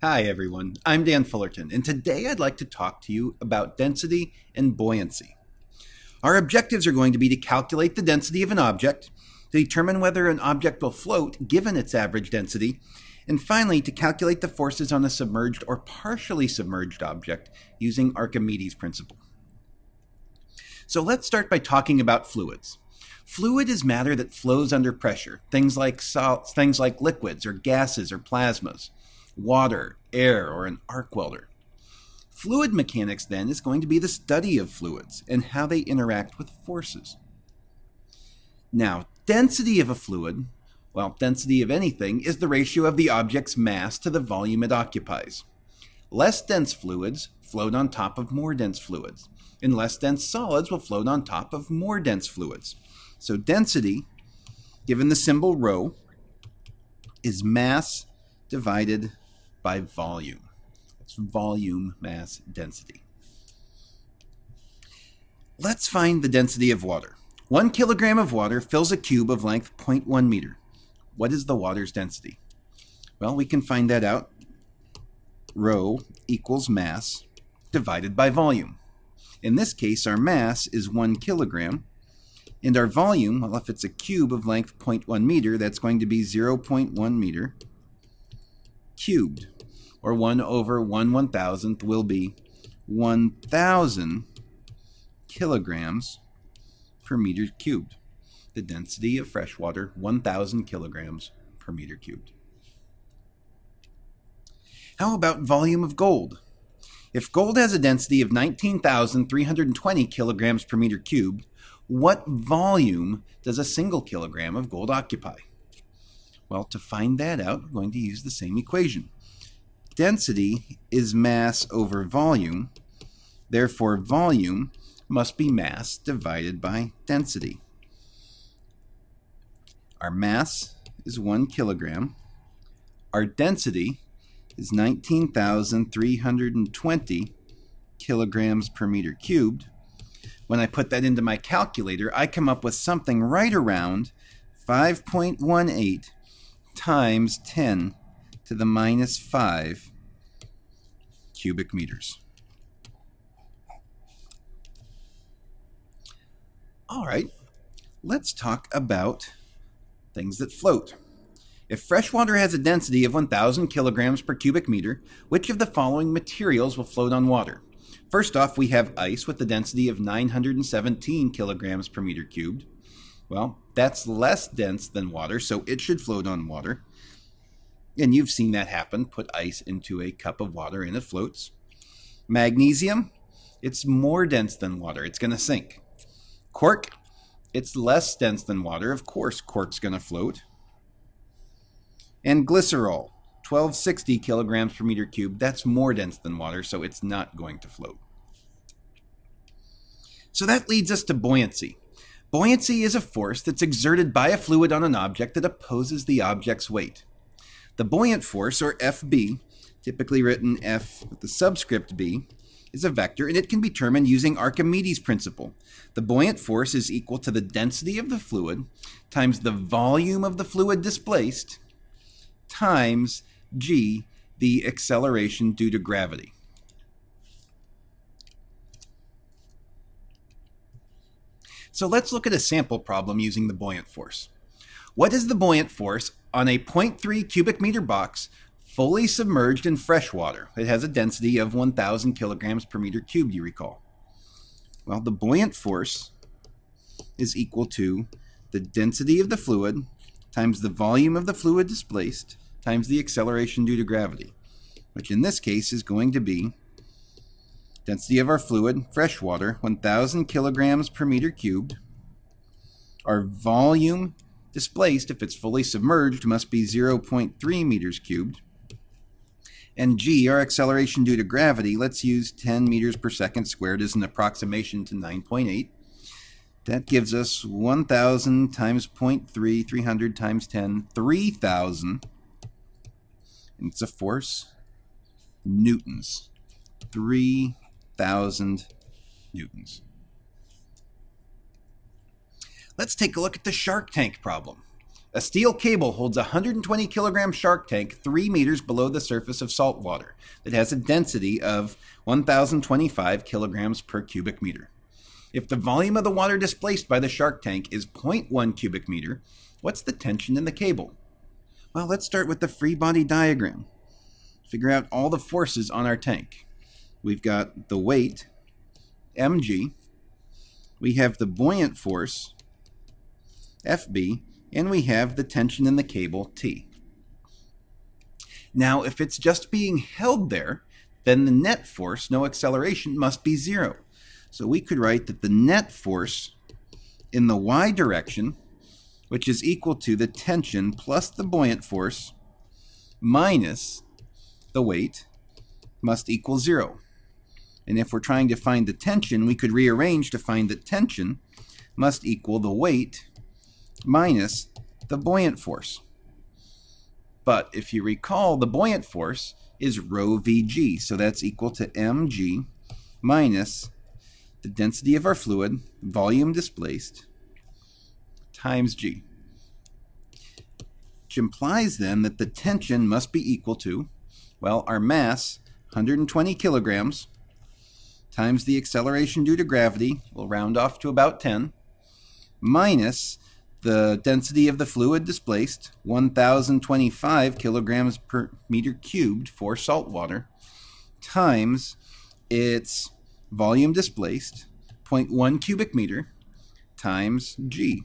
Hi everyone, I'm Dan Fullerton, and today I'd like to talk to you about density and buoyancy. Our objectives are going to be to calculate the density of an object, to determine whether an object will float given its average density, and finally to calculate the forces on a submerged or partially submerged object using Archimedes' principle. So let's start by talking about fluids. Fluid is matter that flows under pressure, things like salts, things like liquids or gases or plasmas water, air, or an arc welder. Fluid mechanics, then, is going to be the study of fluids and how they interact with forces. Now, density of a fluid, well, density of anything, is the ratio of the object's mass to the volume it occupies. Less dense fluids float on top of more dense fluids, and less dense solids will float on top of more dense fluids. So, density, given the symbol rho, is mass divided by volume. It's volume mass density. Let's find the density of water. One kilogram of water fills a cube of length 0.1 meter. What is the water's density? Well, we can find that out. Rho equals mass divided by volume. In this case, our mass is 1 kilogram, and our volume, well, if it's a cube of length 0.1 meter, that's going to be 0.1 meter cubed, or 1 over 1 one thousandth will be 1,000 kilograms per meter cubed. The density of fresh water, 1,000 kilograms per meter cubed. How about volume of gold? If gold has a density of 19,320 kilograms per meter cubed, what volume does a single kilogram of gold occupy? Well, to find that out, we're going to use the same equation. Density is mass over volume. Therefore, volume must be mass divided by density. Our mass is 1 kilogram. Our density is 19,320 kilograms per meter cubed. When I put that into my calculator, I come up with something right around 5.18 times 10 to the minus 5 cubic meters. All right, let's talk about things that float. If fresh water has a density of 1,000 kilograms per cubic meter, which of the following materials will float on water? First off, we have ice with a density of 917 kilograms per meter cubed. Well, that's less dense than water, so it should float on water. And you've seen that happen. Put ice into a cup of water and it floats. Magnesium, it's more dense than water. It's going to sink. Cork, it's less dense than water. Of course, cork's going to float. And glycerol, 1260 kilograms per meter cube. That's more dense than water, so it's not going to float. So that leads us to buoyancy. Buoyancy is a force that's exerted by a fluid on an object that opposes the object's weight. The buoyant force, or FB, typically written F with the subscript B, is a vector and it can be determined using Archimedes' principle. The buoyant force is equal to the density of the fluid times the volume of the fluid displaced times g, the acceleration due to gravity. So let's look at a sample problem using the buoyant force. What is the buoyant force on a 0.3 cubic meter box fully submerged in fresh water? It has a density of 1,000 kilograms per meter cubed, you recall. Well, the buoyant force is equal to the density of the fluid times the volume of the fluid displaced times the acceleration due to gravity, which in this case is going to be Density of our fluid, fresh water, 1,000 kilograms per meter cubed. Our volume displaced, if it's fully submerged, must be 0.3 meters cubed. And g, our acceleration due to gravity, let's use 10 meters per second squared as an approximation to 9.8. That gives us 1,000 times 0.3, 300 times 10, 3,000. And it's a force, newtons. 3 thousand newtons. Let's take a look at the Shark Tank problem. A steel cable holds a 120 kilogram shark tank 3 meters below the surface of salt water that has a density of 1,025 kilograms per cubic meter. If the volume of the water displaced by the shark tank is 0.1 cubic meter, what's the tension in the cable? Well, let's start with the free body diagram. Figure out all the forces on our tank. We've got the weight, mg. We have the buoyant force, FB, and we have the tension in the cable, T. Now, if it's just being held there, then the net force, no acceleration, must be zero. So we could write that the net force in the y direction, which is equal to the tension plus the buoyant force minus the weight, must equal zero. And if we're trying to find the tension, we could rearrange to find that tension must equal the weight minus the buoyant force. But if you recall, the buoyant force is rho vg, so that's equal to mg minus the density of our fluid, volume displaced, times g. Which implies then that the tension must be equal to, well, our mass, 120 kilograms, times the acceleration due to gravity, we'll round off to about 10, minus the density of the fluid displaced, 1,025 kilograms per meter cubed for salt water, times its volume displaced, 0.1 cubic meter, times g,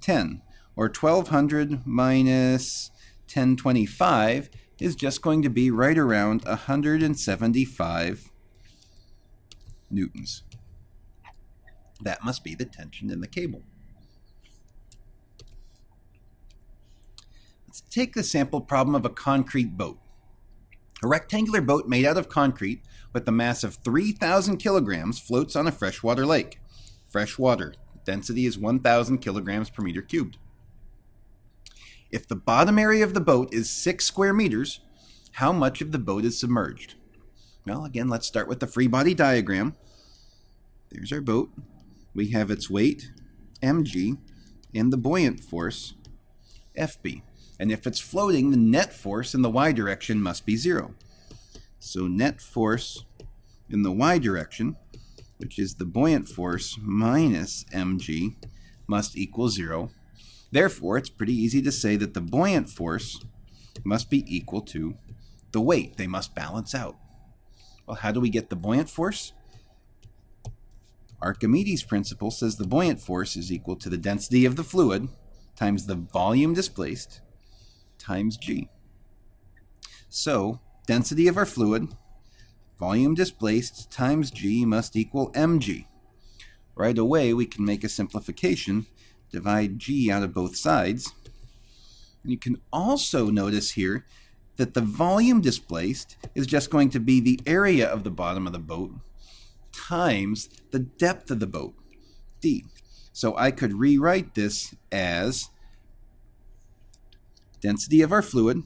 10, or 1,200 minus 1025 is just going to be right around 175 newtons. That must be the tension in the cable. Let's take the sample problem of a concrete boat. A rectangular boat made out of concrete with a mass of 3,000 kilograms floats on a freshwater lake. Freshwater density is 1,000 kilograms per meter cubed. If the bottom area of the boat is 6 square meters, how much of the boat is submerged? Well, again, let's start with the free body diagram. There's our boat. We have its weight, mg, and the buoyant force, fb. And if it's floating, the net force in the y direction must be zero. So net force in the y direction, which is the buoyant force minus mg, must equal zero. Therefore, it's pretty easy to say that the buoyant force must be equal to the weight. They must balance out. Well, how do we get the buoyant force? Archimedes' principle says the buoyant force is equal to the density of the fluid times the volume displaced times g. So, density of our fluid, volume displaced times g must equal mg. Right away, we can make a simplification, divide g out of both sides. And you can also notice here that the volume displaced is just going to be the area of the bottom of the boat times the depth of the boat, d. So I could rewrite this as density of our fluid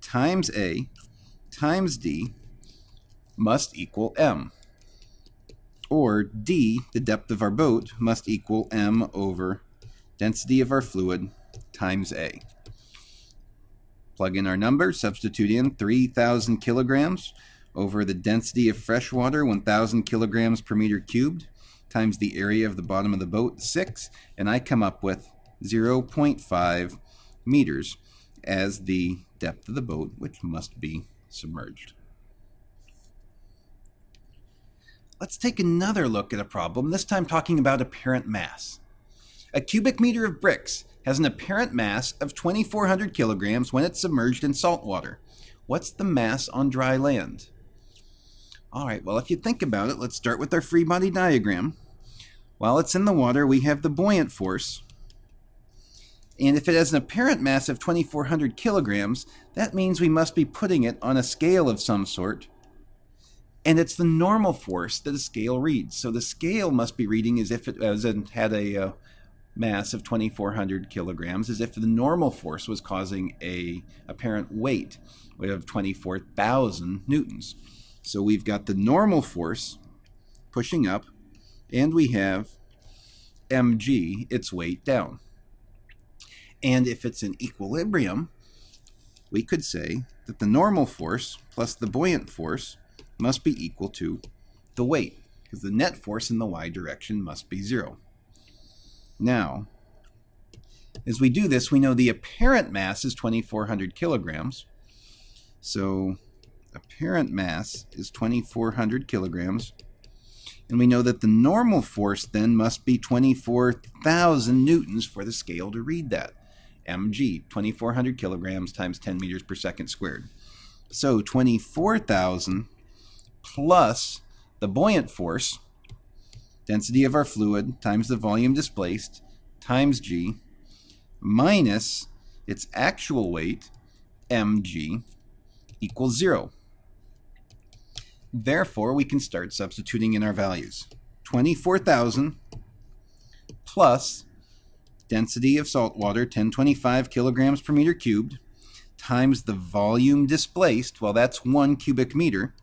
times A times D must equal M. Or D, the depth of our boat, must equal M over density of our fluid times A. Plug in our number, substitute in 3,000 kilograms over the density of fresh water, 1,000 kilograms per meter cubed, times the area of the bottom of the boat, 6, and I come up with 0.5 meters as the depth of the boat, which must be submerged. Let's take another look at a problem, this time talking about apparent mass. A cubic meter of bricks has an apparent mass of 2,400 kilograms when it's submerged in salt water. What's the mass on dry land? All right, well, if you think about it, let's start with our free body diagram. While it's in the water, we have the buoyant force. And if it has an apparent mass of 2,400 kilograms, that means we must be putting it on a scale of some sort. And it's the normal force that the scale reads. So the scale must be reading as if it as had a uh, mass of 2,400 kilograms, as if the normal force was causing a apparent weight of 24,000 newtons. So we've got the normal force pushing up, and we have mg, its weight down. And if it's in equilibrium, we could say that the normal force plus the buoyant force must be equal to the weight, because the net force in the y direction must be zero. Now, as we do this, we know the apparent mass is 2,400 kilograms. So apparent mass is 2,400 kilograms. And we know that the normal force then must be 24,000 newtons for the scale to read that. Mg, 2,400 kilograms times 10 meters per second squared. So 24,000 plus the buoyant force, density of our fluid, times the volume displaced, times g, minus its actual weight, mg, equals 0. Therefore, we can start substituting in our values. 24,000 plus density of salt water, 1025 kilograms per meter cubed, times the volume displaced, well, that's 1 cubic meter,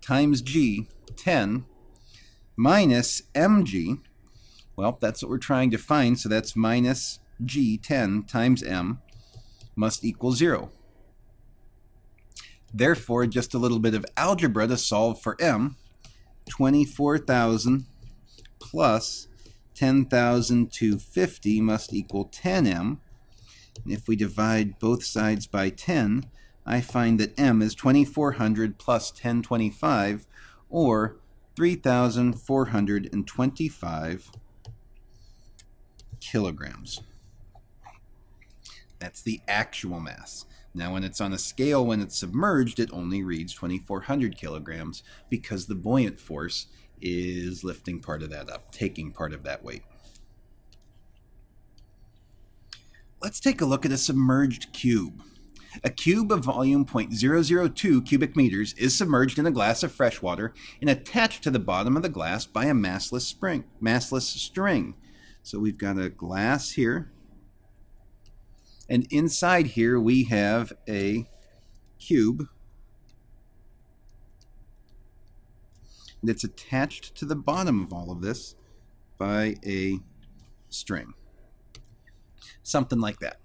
times g, 10, minus mg, well, that's what we're trying to find, so that's minus g, 10, times m, must equal 0. Therefore, just a little bit of algebra to solve for m. 24,000 plus 10,250 must equal 10m. And if we divide both sides by 10, I find that m is 2400 plus 1025, or 3,425 kilograms. That's the actual mass. Now, when it's on a scale, when it's submerged, it only reads 2,400 kilograms because the buoyant force is lifting part of that up, taking part of that weight. Let's take a look at a submerged cube. A cube of volume 0.002 cubic meters is submerged in a glass of fresh water and attached to the bottom of the glass by a massless, spring, massless string. So we've got a glass here and inside here we have a cube that's attached to the bottom of all of this by a string. Something like that.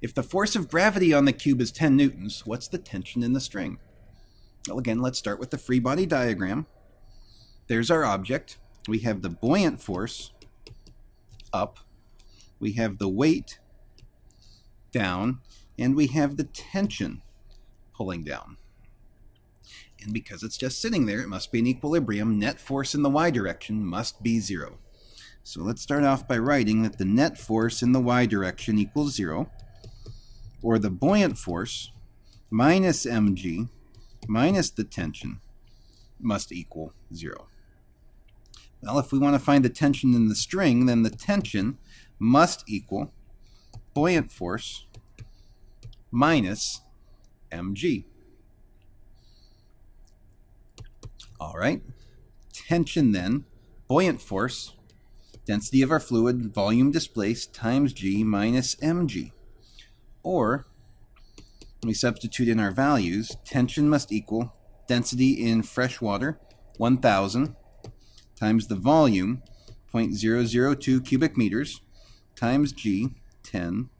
If the force of gravity on the cube is 10 newtons, what's the tension in the string? Well, again, let's start with the free body diagram. There's our object. We have the buoyant force up. We have the weight down, and we have the tension pulling down. And because it's just sitting there, it must be in equilibrium. Net force in the y direction must be zero. So let's start off by writing that the net force in the y direction equals zero, or the buoyant force minus mg minus the tension must equal zero. Well, if we want to find the tension in the string, then the tension must equal buoyant force minus mg. All right, tension then, buoyant force, density of our fluid, volume displaced times g minus mg. Or, we substitute in our values, tension must equal density in fresh water, 1000, times the volume, 0.002 cubic meters, times g, 10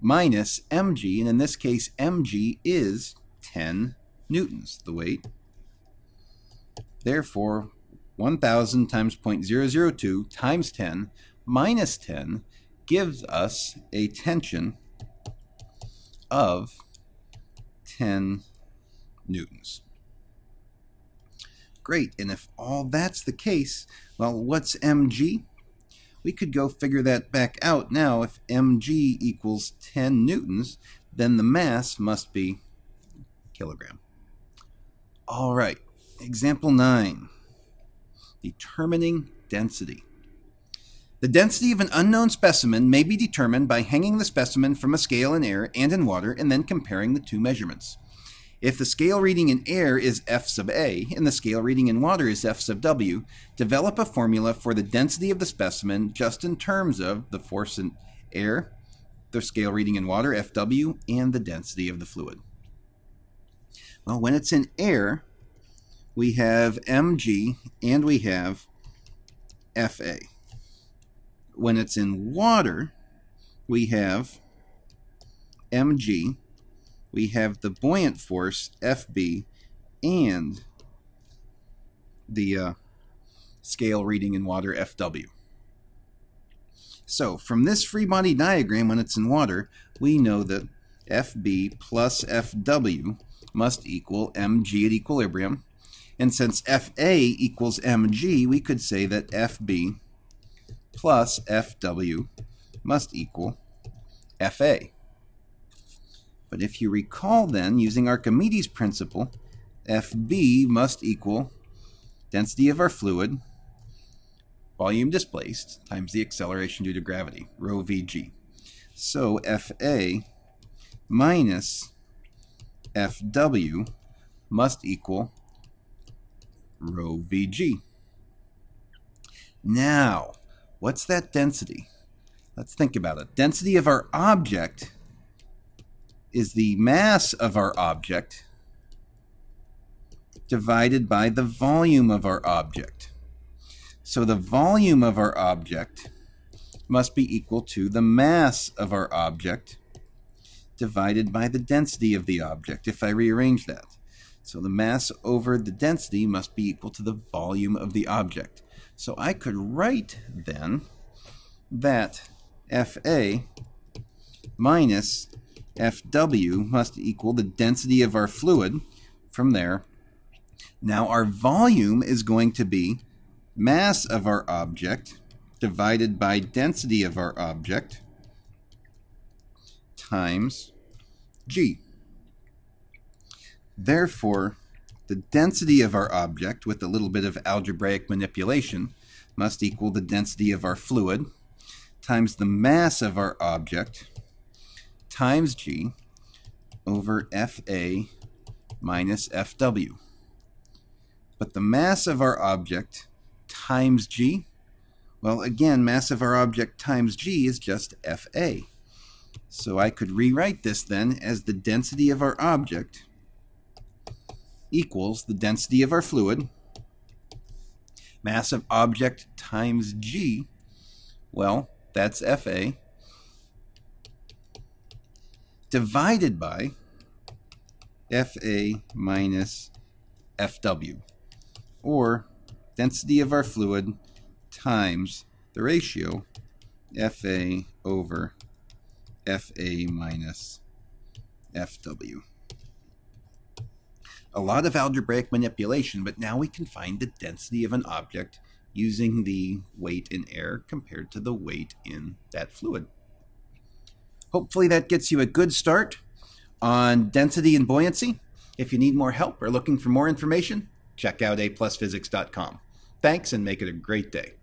minus mg, and in this case, mg is 10 newtons, the weight. Therefore, 1000 times 0.002 times 10 minus 10 gives us a tension of 10 newtons. Great, and if all that's the case, well, what's mg? we could go figure that back out now. If mg equals 10 newtons, then the mass must be kilogram. All right, example 9. Determining density. The density of an unknown specimen may be determined by hanging the specimen from a scale in air and in water and then comparing the two measurements. If the scale reading in air is F sub A and the scale reading in water is F sub W, develop a formula for the density of the specimen just in terms of the force in air, the scale reading in water, FW, and the density of the fluid. Well, when it's in air, we have mg and we have FA. When it's in water, we have mg, we have the buoyant force FB, and the uh, scale reading in water FW. So from this free body diagram, when it's in water, we know that FB plus FW must equal mg at equilibrium. And since FA equals mg, we could say that FB plus FW must equal FA. But if you recall then, using Archimedes' principle, FB must equal density of our fluid, volume displaced, times the acceleration due to gravity, rho vg. So FA minus FW must equal rho vg. Now, what's that density? Let's think about it. Density of our object is the mass of our object divided by the volume of our object. So the volume of our object must be equal to the mass of our object divided by the density of the object, if I rearrange that. So the mass over the density must be equal to the volume of the object. So I could write then that FA minus FW must equal the density of our fluid from there. Now our volume is going to be mass of our object divided by density of our object times g. Therefore, the density of our object with a little bit of algebraic manipulation must equal the density of our fluid times the mass of our object times g over Fa minus Fw. But the mass of our object times g, well, again, mass of our object times g is just Fa. So I could rewrite this then as the density of our object equals the density of our fluid, mass of object times g, well, that's Fa, divided by Fa minus Fw, or density of our fluid times the ratio Fa over Fa minus Fw. A lot of algebraic manipulation, but now we can find the density of an object using the weight in air compared to the weight in that fluid. Hopefully that gets you a good start on density and buoyancy. If you need more help or looking for more information, check out aplusphysics.com. Thanks and make it a great day.